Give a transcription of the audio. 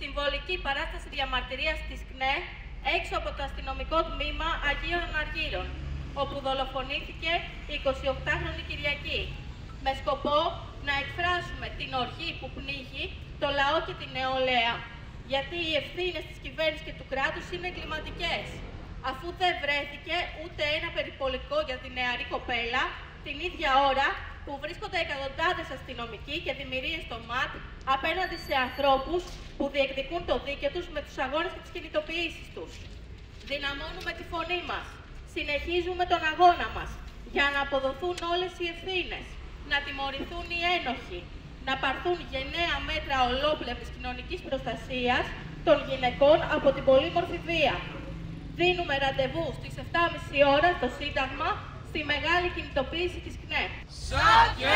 συμβολική παράσταση διαμαρτυρίας της ΚΝΕ έξω από το αστυνομικό τμήμα Αγίων Αργύρων, όπου δολοφονήθηκε η 28χρονη Κυριακή, με σκοπό να εκφράσουμε την οργή που πνίγει το λαό και την νεολαία, γιατί οι ευθύνες της κυβέρνησης και του κράτους είναι εγκληματικές, αφού δεν βρέθηκε ούτε ένα περιπολικό για την νεαρή κοπέλα την ίδια ώρα που βρίσκονται εκατοντάδες αστυνομικοί και δημιουργίες στο ΜΑΤ απέναντι σε ανθρώπους που διεκδικούν το δίκαιο τους με τους αγώνες και τις κινητοποιήσεις τους. Δυναμώνουμε τη φωνή μας. Συνεχίζουμε τον αγώνα μας για να αποδοθούν όλες οι ευθύνες, να τιμωρηθούν οι ένοχοι, να πάρθουν γενναία μέτρα ολόπλευρης κοινωνικής προστασίας των γυναικών από την πολύμορφη βία. Δίνουμε ραντεβού στις 7.30 ώρα στο Σύνταγμα στη μεγάλη κινητοποίηση της ΚΝΕ. Σάκες!